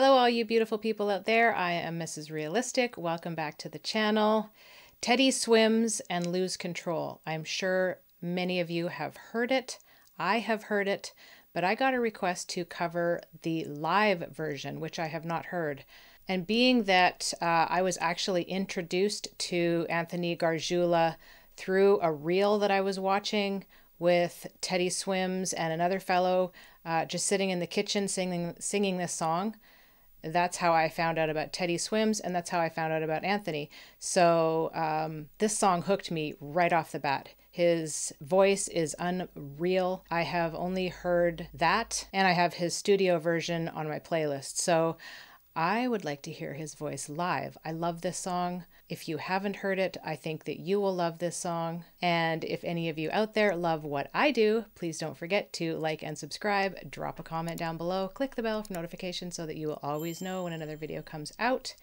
Hello, all you beautiful people out there. I am Mrs. Realistic. Welcome back to the channel. Teddy swims and lose control. I'm sure many of you have heard it. I have heard it, but I got a request to cover the live version, which I have not heard. And being that uh, I was actually introduced to Anthony Gargiula through a reel that I was watching with Teddy Swims and another fellow uh, just sitting in the kitchen singing singing this song. That's how I found out about Teddy Swims, and that's how I found out about Anthony. So um, this song hooked me right off the bat. His voice is unreal. I have only heard that, and I have his studio version on my playlist. So I would like to hear his voice live. I love this song. If you haven't heard it, I think that you will love this song. And if any of you out there love what I do, please don't forget to like and subscribe, drop a comment down below, click the bell for notifications so that you will always know when another video comes out.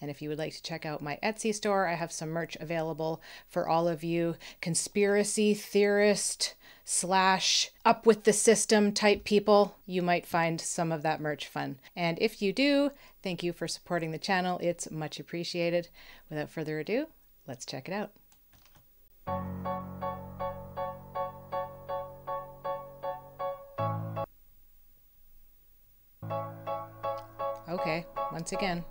And if you would like to check out my Etsy store, I have some merch available for all of you conspiracy theorist slash up with the system type people, you might find some of that merch fun. And if you do, thank you for supporting the channel. It's much appreciated. Without further ado, let's check it out. Okay, once again.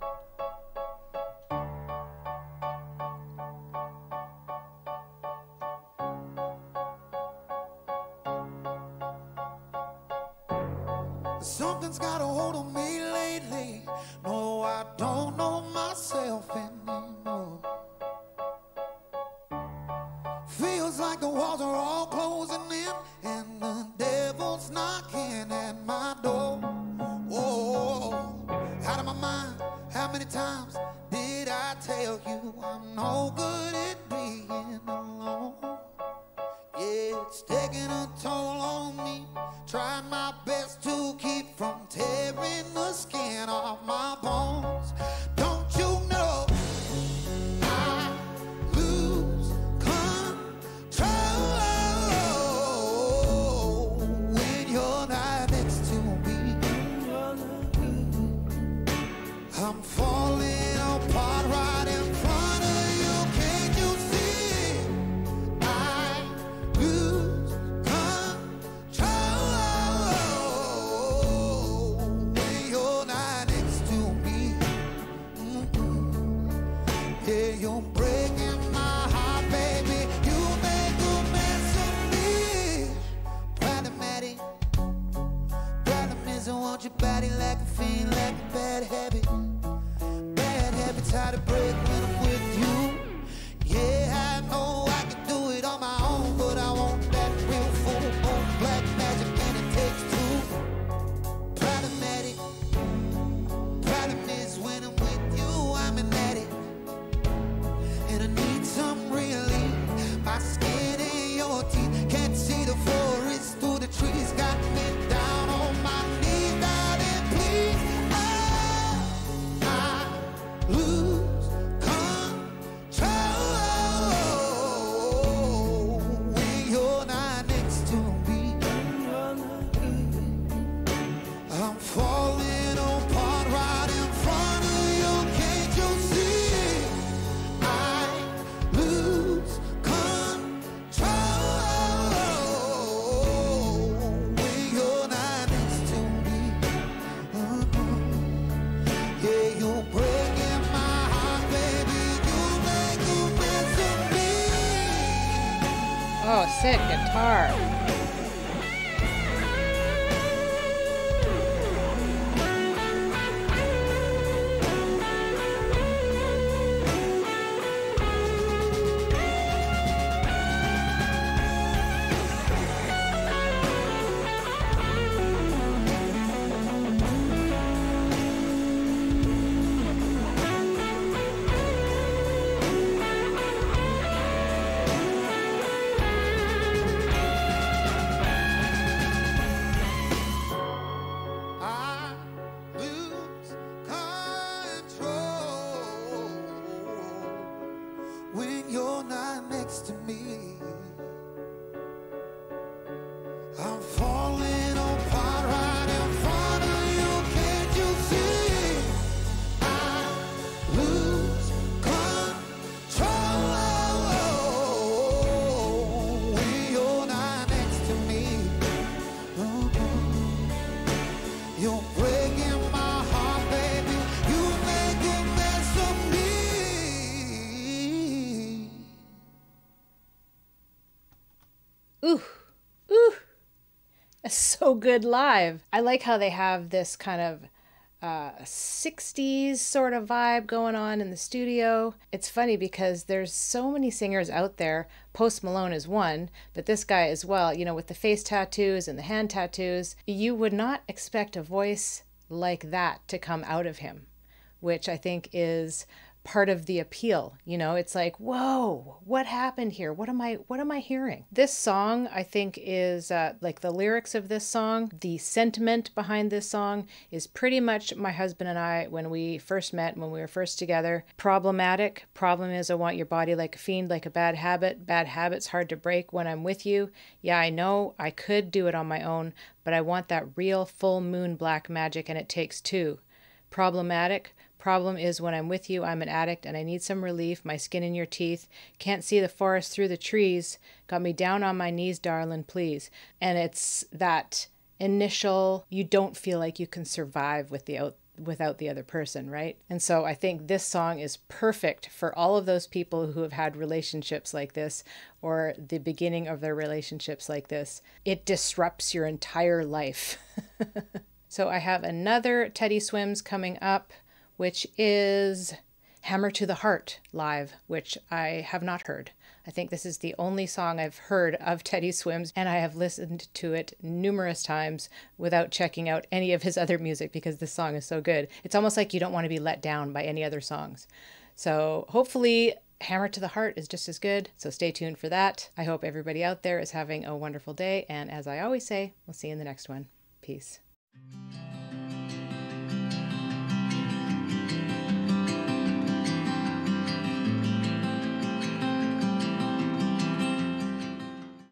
I don't know myself anymore. Feels like the walls are all closing in and the devil's knocking at my door. Oh, out of my mind. How many times did I tell you I'm no good your body like a fiend, like a bad habit. Habits hard to when I'm with Oh, sick guitar. when you're not next to me. Ooh, ooh, so good live. I like how they have this kind of uh, 60s sort of vibe going on in the studio. It's funny because there's so many singers out there. Post Malone is one, but this guy as well, you know, with the face tattoos and the hand tattoos. You would not expect a voice like that to come out of him, which I think is part of the appeal you know? It's like whoa what happened here? What am i what am i hearing? This song i think is uh, like the lyrics of this song the sentiment behind this song is pretty much my husband and i when we first met when we were first together problematic. Problem is i want your body like a fiend like a bad habit. Bad habits hard to break when i'm with you. Yeah i know i could do it on my own but i want that real full moon black magic and it takes two. Problematic Problem is, when I'm with you, I'm an addict and I need some relief. My skin in your teeth. Can't see the forest through the trees. Got me down on my knees, darling, please. And it's that initial, you don't feel like you can survive with the out, without the other person, right? And so I think this song is perfect for all of those people who have had relationships like this or the beginning of their relationships like this. It disrupts your entire life. so I have another Teddy Swims coming up which is Hammer to the Heart live, which I have not heard. I think this is the only song I've heard of Teddy Swims, and I have listened to it numerous times without checking out any of his other music because this song is so good. It's almost like you don't want to be let down by any other songs. So hopefully, Hammer to the Heart is just as good. So stay tuned for that. I hope everybody out there is having a wonderful day. And as I always say, we'll see you in the next one. Peace.